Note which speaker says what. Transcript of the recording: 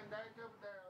Speaker 1: and I took the